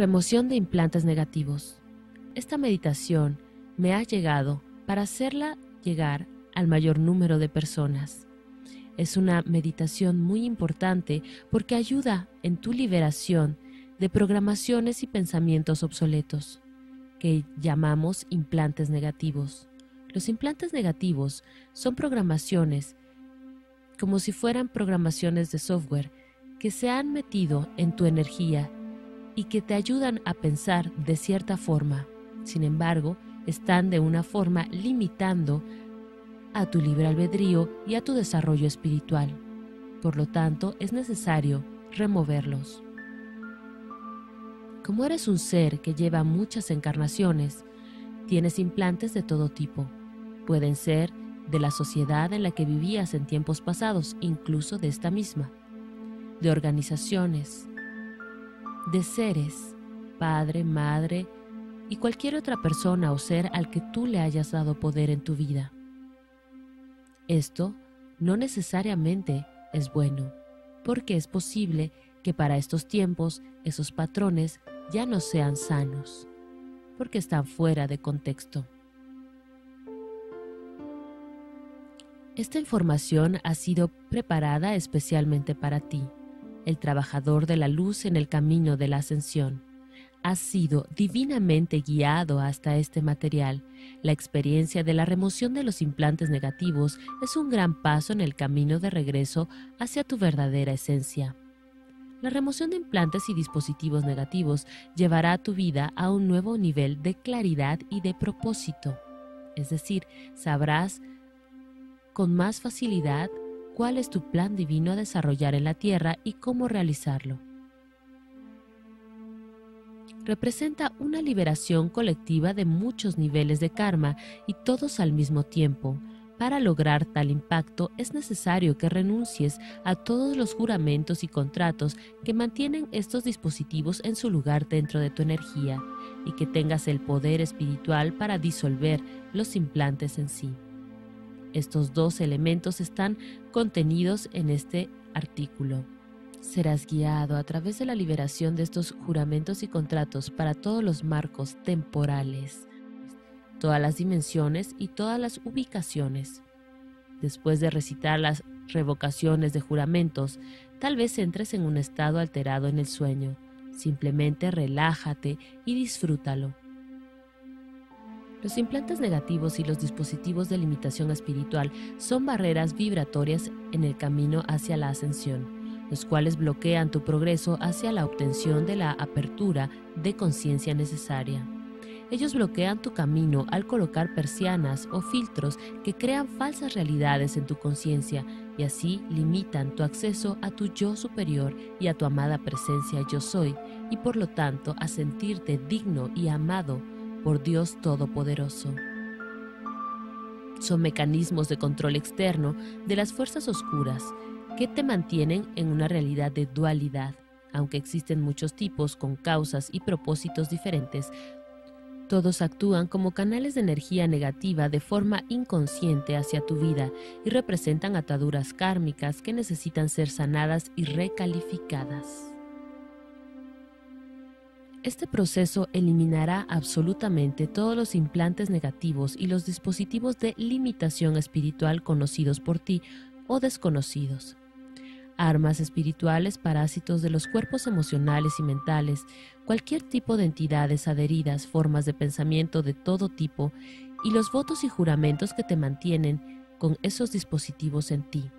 Remoción de implantes negativos. Esta meditación me ha llegado para hacerla llegar al mayor número de personas. Es una meditación muy importante porque ayuda en tu liberación de programaciones y pensamientos obsoletos, que llamamos implantes negativos. Los implantes negativos son programaciones como si fueran programaciones de software que se han metido en tu energía y que te ayudan a pensar de cierta forma. Sin embargo, están de una forma limitando a tu libre albedrío y a tu desarrollo espiritual. Por lo tanto, es necesario removerlos. Como eres un ser que lleva muchas encarnaciones, tienes implantes de todo tipo. Pueden ser de la sociedad en la que vivías en tiempos pasados, incluso de esta misma, de organizaciones, de seres, padre, madre y cualquier otra persona o ser al que tú le hayas dado poder en tu vida. Esto no necesariamente es bueno, porque es posible que para estos tiempos esos patrones ya no sean sanos, porque están fuera de contexto. Esta información ha sido preparada especialmente para ti, el trabajador de la luz en el camino de la ascensión. Has sido divinamente guiado hasta este material. La experiencia de la remoción de los implantes negativos es un gran paso en el camino de regreso hacia tu verdadera esencia. La remoción de implantes y dispositivos negativos llevará a tu vida a un nuevo nivel de claridad y de propósito. Es decir, sabrás con más facilidad cuál es tu plan divino a desarrollar en la tierra y cómo realizarlo. Representa una liberación colectiva de muchos niveles de karma y todos al mismo tiempo, para lograr tal impacto es necesario que renuncies a todos los juramentos y contratos que mantienen estos dispositivos en su lugar dentro de tu energía y que tengas el poder espiritual para disolver los implantes en sí. Estos dos elementos están contenidos en este artículo. Serás guiado a través de la liberación de estos juramentos y contratos para todos los marcos temporales todas las dimensiones y todas las ubicaciones. Después de recitar las revocaciones de juramentos, tal vez entres en un estado alterado en el sueño. Simplemente relájate y disfrútalo. Los implantes negativos y los dispositivos de limitación espiritual son barreras vibratorias en el camino hacia la ascensión, los cuales bloquean tu progreso hacia la obtención de la apertura de conciencia necesaria. Ellos bloquean tu camino al colocar persianas o filtros que crean falsas realidades en tu conciencia y así limitan tu acceso a tu yo superior y a tu amada presencia yo soy y por lo tanto a sentirte digno y amado por Dios Todopoderoso. Son mecanismos de control externo de las fuerzas oscuras que te mantienen en una realidad de dualidad. Aunque existen muchos tipos con causas y propósitos diferentes, todos actúan como canales de energía negativa de forma inconsciente hacia tu vida y representan ataduras kármicas que necesitan ser sanadas y recalificadas. Este proceso eliminará absolutamente todos los implantes negativos y los dispositivos de limitación espiritual conocidos por ti o desconocidos armas espirituales, parásitos de los cuerpos emocionales y mentales, cualquier tipo de entidades adheridas, formas de pensamiento de todo tipo y los votos y juramentos que te mantienen con esos dispositivos en ti.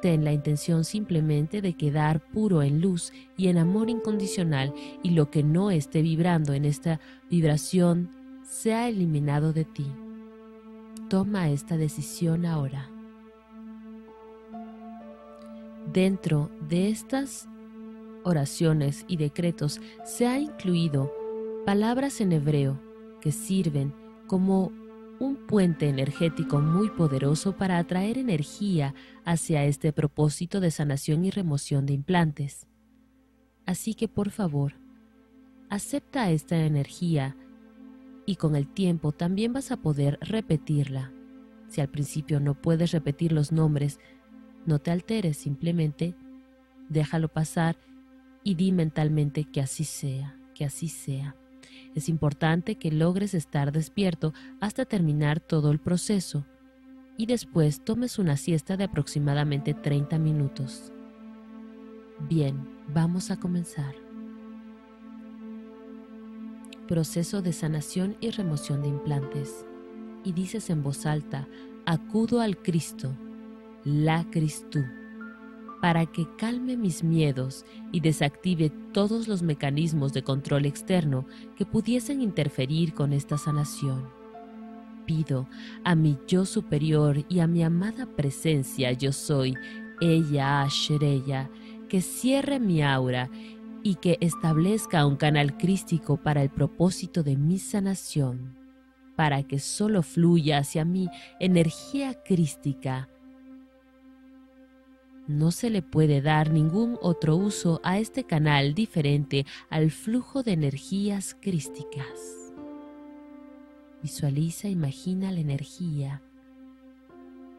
Ten la intención simplemente de quedar puro en luz y en amor incondicional y lo que no esté vibrando en esta vibración sea eliminado de ti. Toma esta decisión ahora. Dentro de estas oraciones y decretos se ha incluido palabras en hebreo que sirven como un puente energético muy poderoso para atraer energía hacia este propósito de sanación y remoción de implantes. Así que por favor, acepta esta energía y con el tiempo también vas a poder repetirla. Si al principio no puedes repetir los nombres, no te alteres, simplemente déjalo pasar y di mentalmente que así sea, que así sea. Es importante que logres estar despierto hasta terminar todo el proceso y después tomes una siesta de aproximadamente 30 minutos. Bien, vamos a comenzar. Proceso de sanación y remoción de implantes. Y dices en voz alta, acudo al Cristo, la Cristú, para que calme mis miedos y desactive todos los mecanismos de control externo que pudiesen interferir con esta sanación. Pido a mi yo superior y a mi amada presencia yo soy, ella Ashreya, que cierre mi aura y que establezca un canal crístico para el propósito de mi sanación, para que solo fluya hacia mí energía crística. No se le puede dar ningún otro uso a este canal diferente al flujo de energías crísticas. Visualiza, imagina la energía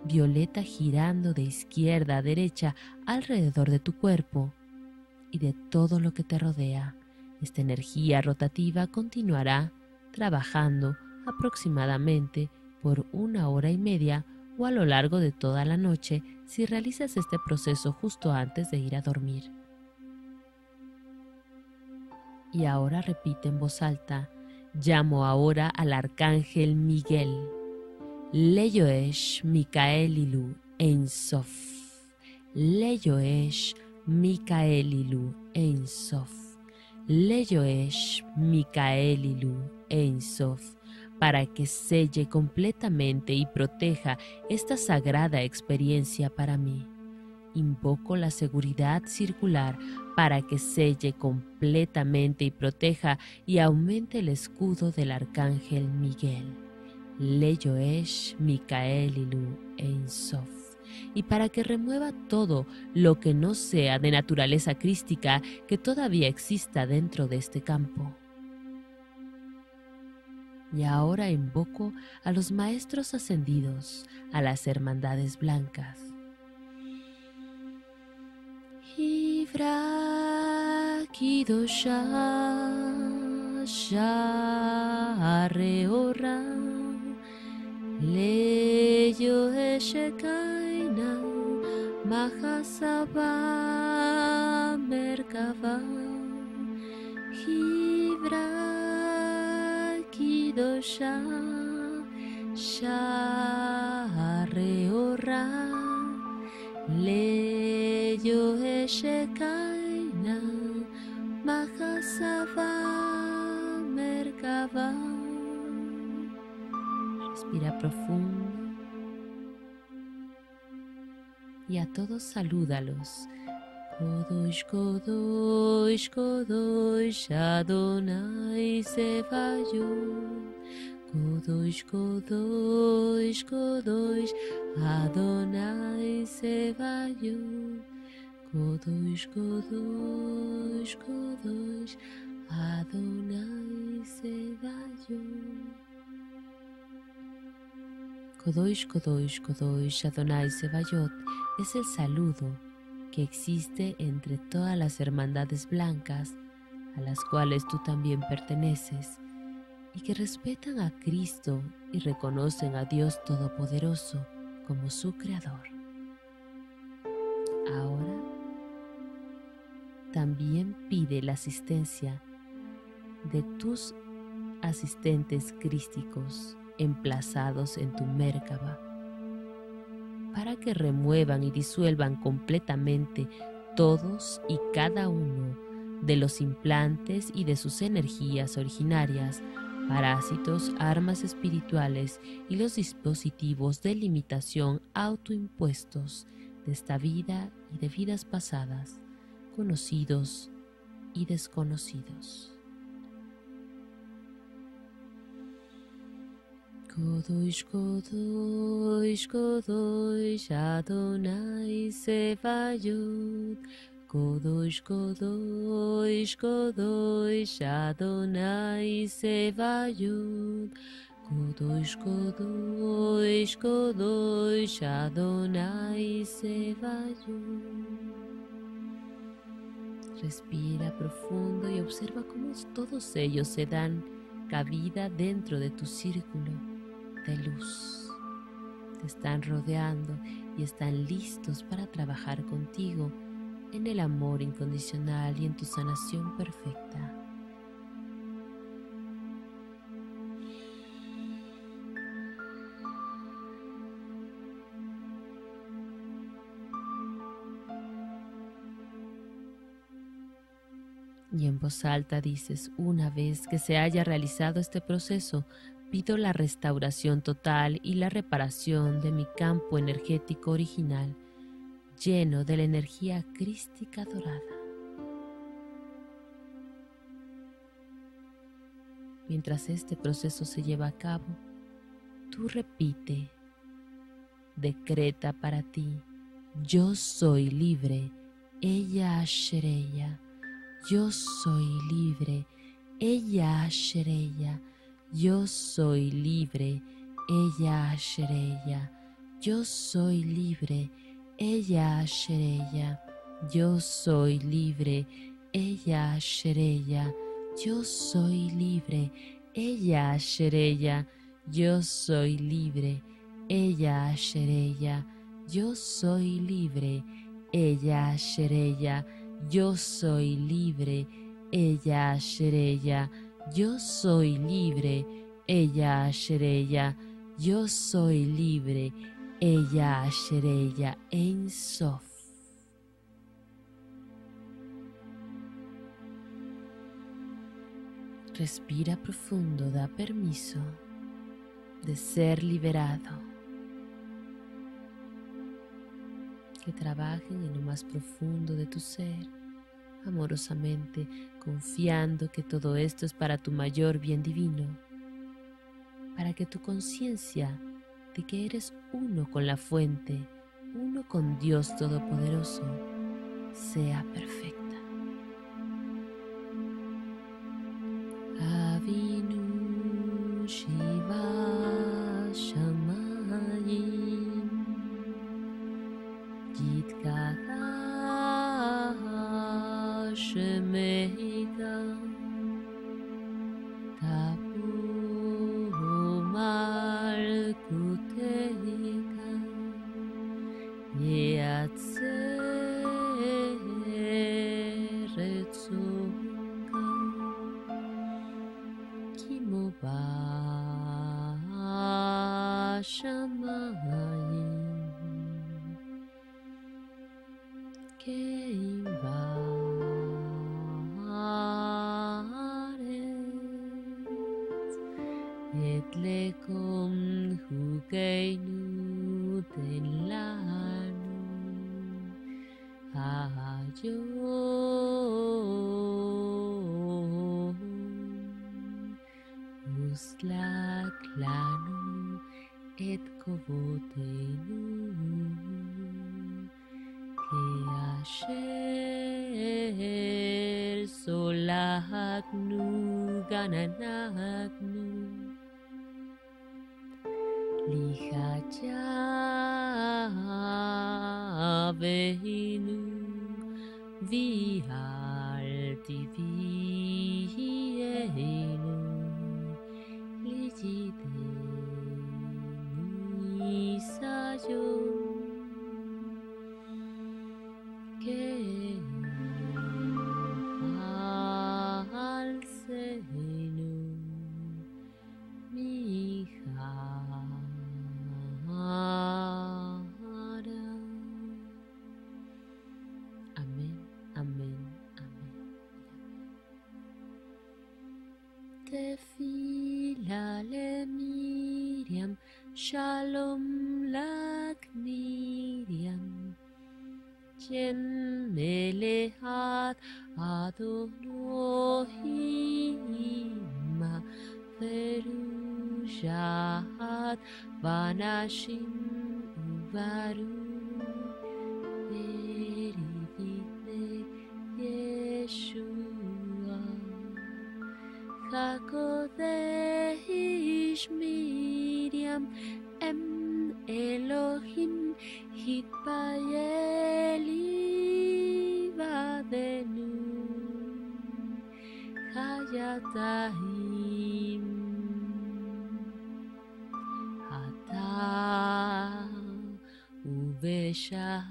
violeta girando de izquierda a derecha alrededor de tu cuerpo y de todo lo que te rodea. Esta energía rotativa continuará trabajando aproximadamente por una hora y media o a lo largo de toda la noche si realizas este proceso justo antes de ir a dormir. Y ahora repite en voz alta, llamo ahora al arcángel Miguel Leyoesh Mikaelilu Ensof. Leyoesh Mikaelilu Ensof. Leyoesh Mikaelilu Ensof para que selle completamente y proteja esta sagrada experiencia para mí. Invoco la seguridad circular para que selle completamente y proteja y aumente el escudo del arcángel Miguel. Leyoesh Mikaelilu Einsof, y para que remueva todo lo que no sea de naturaleza crística que todavía exista dentro de este campo. Y ahora invoco a los maestros ascendidos, a las hermandades blancas. Leyo Mahasaba Kidosha Shareora Leyo Eshekaina Mahasaba Merkava Respira profundo. Y a todos salúdalos. Kodosh, Kodosh, Kodosh, Adonai Sebayot. Kodosh, Kodosh, Kodosh, Adonai Sebayot. Kodosh, Kodosh, Kodosh, Adonai Sebayot. Kodosh, Kodosh, Kodosh, Adonai Sebayot es el saludo que existe entre todas las hermandades blancas a las cuales tú también perteneces y que respetan a Cristo y reconocen a Dios Todopoderoso como su Creador. Ahora también pide la asistencia de tus asistentes crísticos emplazados en tu Mérkaba, para que remuevan y disuelvan completamente todos y cada uno de los implantes y de sus energías originarias, parásitos, armas espirituales y los dispositivos de limitación autoimpuestos de esta vida y de vidas pasadas, conocidos y desconocidos. Adonai Sevayot. Kodosh, Kodosh, Kodosh, Adonai. Kodosh, Kodosh, Kodosh, Adonai. Respira profundo y observa cómo todos ellos se dan cabida dentro de tu círculo de luz. Te están rodeando y están listos para trabajar contigo en el amor incondicional y en tu sanación perfecta. Y en voz alta dices, una vez que se haya realizado este proceso, pido la restauración total y la reparación de mi campo energético original, lleno de la energía crística dorada. Mientras este proceso se lleva a cabo, tú repite, decreta para ti, yo soy libre, ella Shereya yo soy libre, ella Shereya, yo soy libre, ella Shereya, yo soy libre, ella Shereya, yo soy libre, ella Shereya, yo soy libre, ella Shereya, yo soy libre, ella Shereya, yo soy libre, ella Shereya, yo soy libre, ella Shereya, yo soy libre, ella Shereya, yo soy libre, ella Shereya en Sof. Respira profundo, da permiso de ser liberado. que trabajen en lo más profundo de tu ser, amorosamente, confiando que todo esto es para tu mayor bien divino, para que tu conciencia de que eres uno con la fuente, uno con Dios Todopoderoso, sea perfecta. את לקום חוקינו תן לנו היום וסלק לנו את כבודנו כי אשר סולחנו גננה Yahweh. Hashim uvaru verivitne Yeshua Hakodehish Miriam em Elohim hitpayeli vadenu Hayatahi Uveshah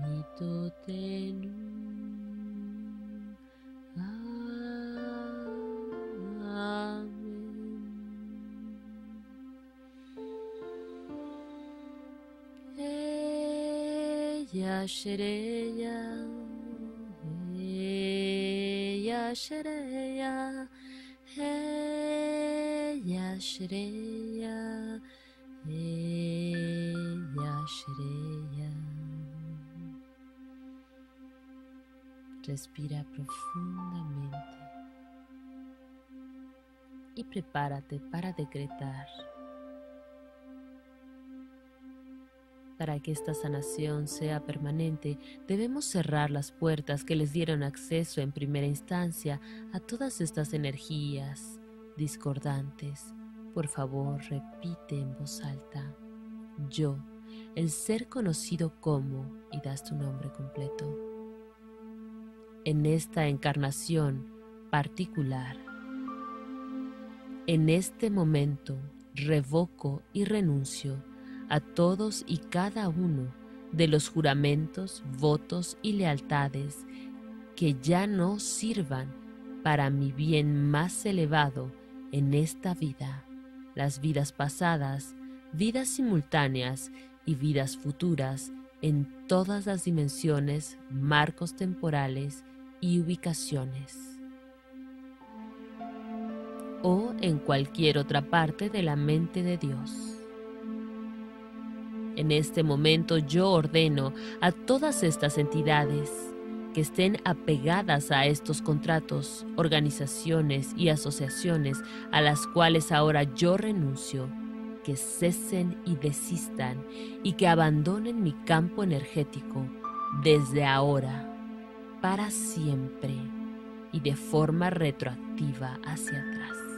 Mitotenu Ya Shereya, Ya Shereya, Ya Respira profundamente y prepárate para decretar. Para que esta sanación sea permanente, debemos cerrar las puertas que les dieron acceso en primera instancia a todas estas energías discordantes. Por favor, repite en voz alta. Yo, el ser conocido como, y das tu nombre completo. En esta encarnación particular, en este momento, revoco y renuncio a todos y cada uno de los juramentos, votos y lealtades que ya no sirvan para mi bien más elevado en esta vida, las vidas pasadas, vidas simultáneas y vidas futuras en todas las dimensiones, marcos temporales y ubicaciones o en cualquier otra parte de la mente de Dios. En este momento yo ordeno a todas estas entidades que estén apegadas a estos contratos, organizaciones y asociaciones a las cuales ahora yo renuncio, que cesen y desistan y que abandonen mi campo energético desde ahora, para siempre y de forma retroactiva hacia atrás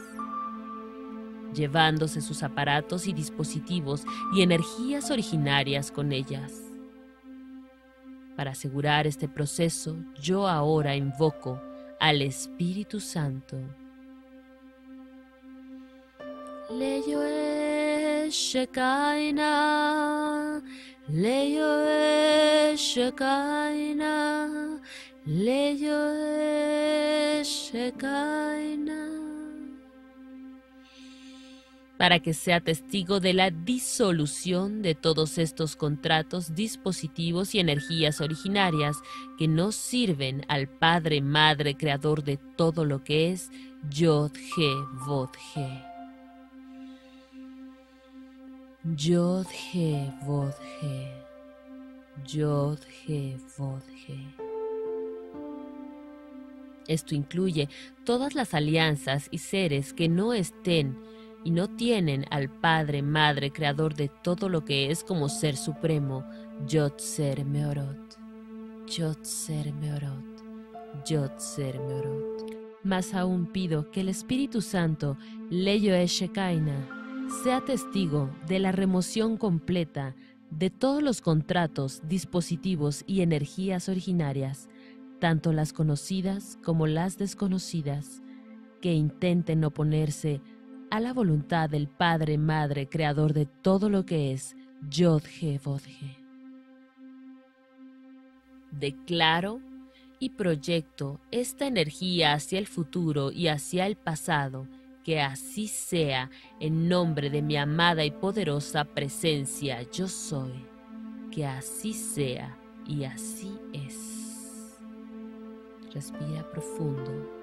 llevándose sus aparatos y dispositivos y energías originarias con ellas. Para asegurar este proceso, yo ahora invoco al Espíritu Santo. Leyo Shekaina, Leyo Shekaina, Leyo Shekaina para que sea testigo de la disolución de todos estos contratos, dispositivos y energías originarias que no sirven al Padre, Madre, Creador de todo lo que es Yod-He, Vod-He. Yod-He, Vod-He. Yod-He, Vod-He. Esto incluye todas las alianzas y seres que no estén y no tienen al Padre, Madre, Creador de todo lo que es como Ser Supremo, Yotzer Meorot, Yotzer Meorot, Yotzer Meorot. Más aún pido que el Espíritu Santo, Leyo sea testigo de la remoción completa de todos los contratos, dispositivos y energías originarias, tanto las conocidas como las desconocidas, que intenten oponerse a la voluntad del Padre, Madre, Creador de todo lo que es, Yodhe Vodhe. Declaro y proyecto esta energía hacia el futuro y hacia el pasado, que así sea en nombre de mi amada y poderosa presencia yo soy, que así sea y así es. Respira profundo.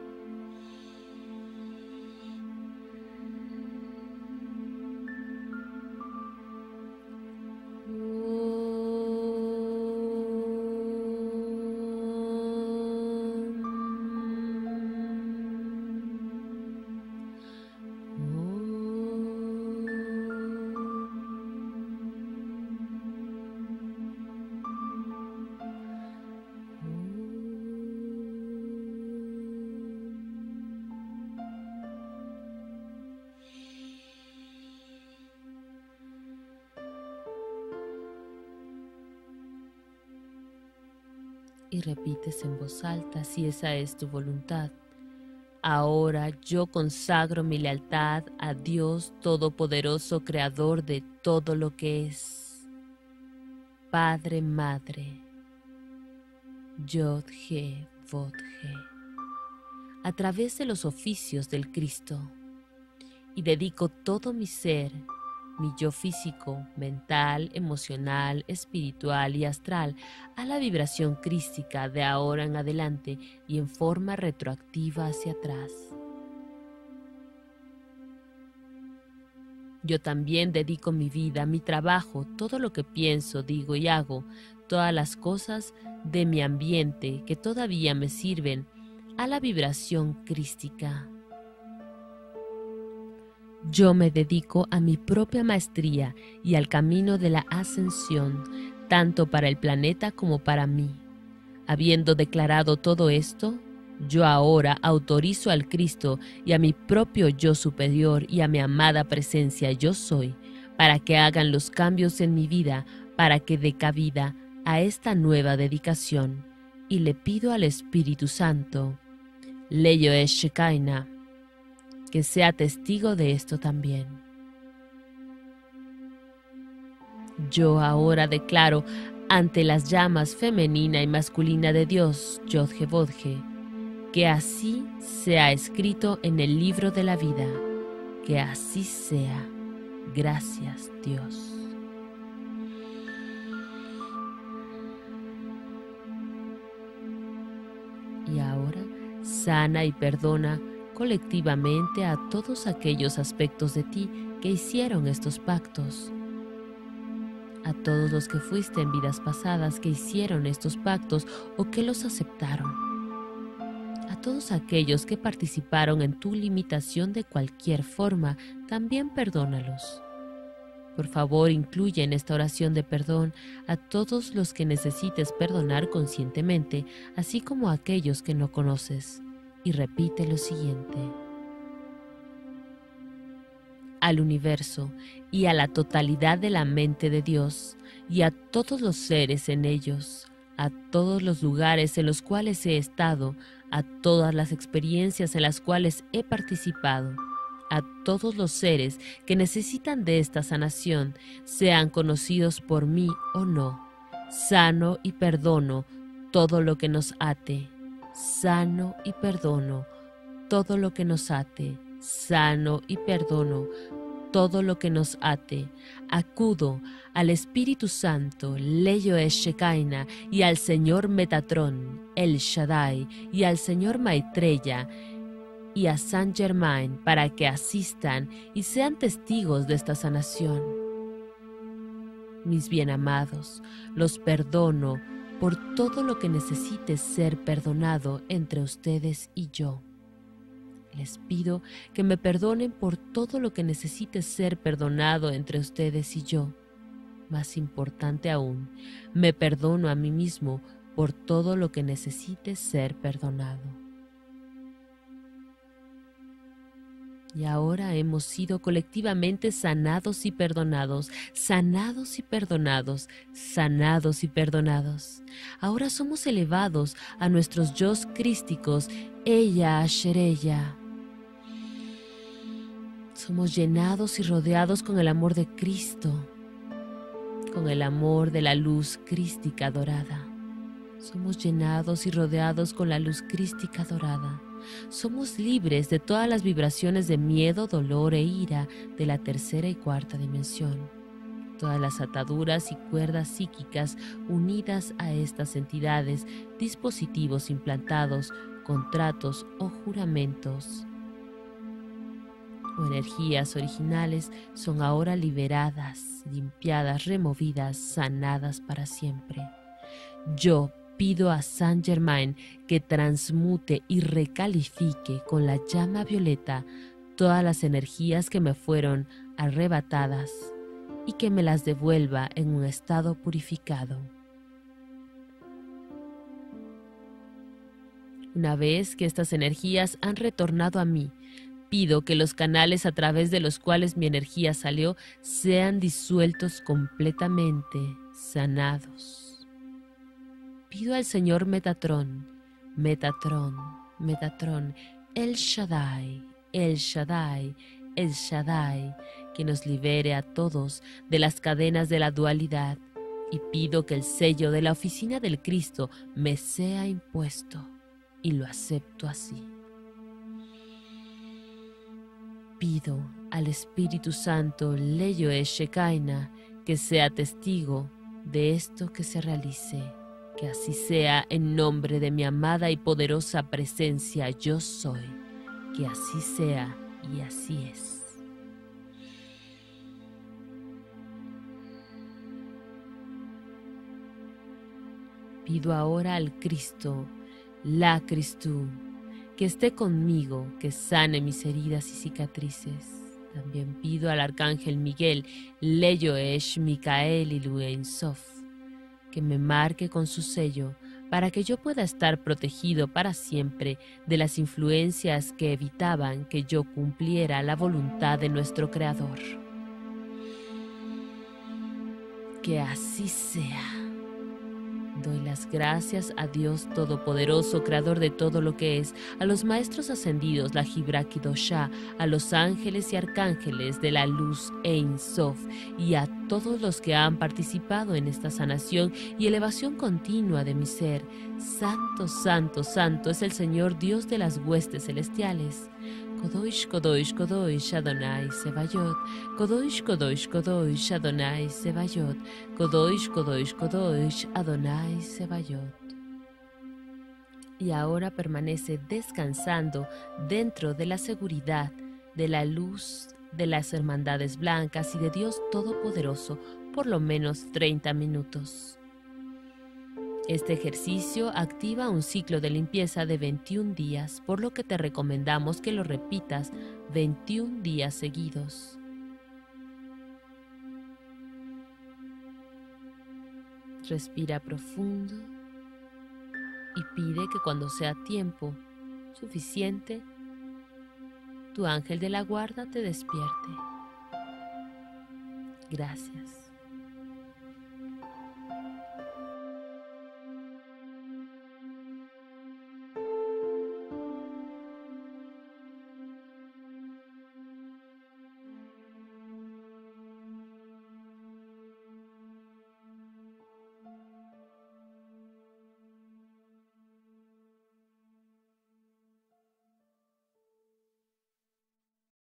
Repites en voz alta si esa es tu voluntad. Ahora yo consagro mi lealtad a Dios Todopoderoso, Creador de todo lo que es. Padre, Madre, Yod He a través de los oficios del Cristo, y dedico todo mi ser mi yo físico, mental, emocional, espiritual y astral a la vibración crística de ahora en adelante y en forma retroactiva hacia atrás. Yo también dedico mi vida, mi trabajo, todo lo que pienso, digo y hago, todas las cosas de mi ambiente que todavía me sirven a la vibración crística. Yo me dedico a mi propia maestría y al camino de la ascensión, tanto para el planeta como para mí. Habiendo declarado todo esto, yo ahora autorizo al Cristo y a mi propio yo superior y a mi amada presencia yo soy, para que hagan los cambios en mi vida, para que dé cabida a esta nueva dedicación. Y le pido al Espíritu Santo, Leyo es Shekaina, que sea testigo de esto también. Yo ahora declaro ante las llamas femenina y masculina de Dios, Yodge Bodge, que así sea escrito en el libro de la vida, que así sea. Gracias Dios. Y ahora sana y perdona colectivamente a todos aquellos aspectos de ti que hicieron estos pactos. A todos los que fuiste en vidas pasadas que hicieron estos pactos o que los aceptaron. A todos aquellos que participaron en tu limitación de cualquier forma, también perdónalos. Por favor, incluye en esta oración de perdón a todos los que necesites perdonar conscientemente, así como a aquellos que no conoces y repite lo siguiente. Al universo y a la totalidad de la mente de Dios y a todos los seres en ellos, a todos los lugares en los cuales he estado, a todas las experiencias en las cuales he participado, a todos los seres que necesitan de esta sanación, sean conocidos por mí o no. Sano y perdono todo lo que nos ate sano y perdono todo lo que nos ate, sano y perdono todo lo que nos ate. Acudo al Espíritu Santo, Leyo Shekaina, y al Señor Metatrón, El Shaddai, y al Señor Maitreya, y a San Germain para que asistan y sean testigos de esta sanación. Mis bien amados, los perdono por todo lo que necesite ser perdonado entre ustedes y yo. Les pido que me perdonen por todo lo que necesite ser perdonado entre ustedes y yo. Más importante aún, me perdono a mí mismo por todo lo que necesite ser perdonado. Y ahora hemos sido colectivamente sanados y perdonados, sanados y perdonados, sanados y perdonados. Ahora somos elevados a nuestros yo crísticos, ella, Asherella. Somos llenados y rodeados con el amor de Cristo, con el amor de la luz crística dorada. Somos llenados y rodeados con la luz crística dorada somos libres de todas las vibraciones de miedo, dolor e ira de la tercera y cuarta dimensión. Todas las ataduras y cuerdas psíquicas unidas a estas entidades, dispositivos implantados, contratos o juramentos o energías originales son ahora liberadas, limpiadas, removidas, sanadas para siempre. Yo pido a Saint Germain que transmute y recalifique con la llama violeta todas las energías que me fueron arrebatadas y que me las devuelva en un estado purificado. Una vez que estas energías han retornado a mí, pido que los canales a través de los cuales mi energía salió sean disueltos completamente, sanados. Pido al Señor Metatrón, Metatrón, Metatrón, El Shaddai, El Shaddai, El Shaddai, que nos libere a todos de las cadenas de la dualidad y pido que el sello de la oficina del Cristo me sea impuesto y lo acepto así. Pido al Espíritu Santo, Leyo Shekaina, que sea testigo de esto que se realice. Que así sea en nombre de mi amada y poderosa presencia, yo soy. Que así sea y así es. Pido ahora al Cristo, la Cristo, que esté conmigo, que sane mis heridas y cicatrices. También pido al Arcángel Miguel, Leyoesh, Micael y que me marque con su sello para que yo pueda estar protegido para siempre de las influencias que evitaban que yo cumpliera la voluntad de nuestro Creador. Que así sea. Doy las gracias a Dios Todopoderoso, Creador de todo lo que es, a los Maestros Ascendidos, la Dosha, a los ángeles y arcángeles de la luz Ein Sof, y a todos los que han participado en esta sanación y elevación continua de mi ser. Santo, santo, santo es el Señor Dios de las huestes celestiales. Kodosh, Kodosh, Kodosh, Adonai Sebayot. Kodosh, Kodosh, Kodosh, Adonai Sebayot. Kodosh, Kodosh, Kodosh, Adonai Sebayot. Y ahora permanece descansando dentro de la seguridad, de la luz, de las hermandades blancas y de Dios Todopoderoso por lo menos 30 minutos. Este ejercicio activa un ciclo de limpieza de 21 días, por lo que te recomendamos que lo repitas 21 días seguidos. Respira profundo y pide que cuando sea tiempo suficiente, tu ángel de la guarda te despierte. Gracias.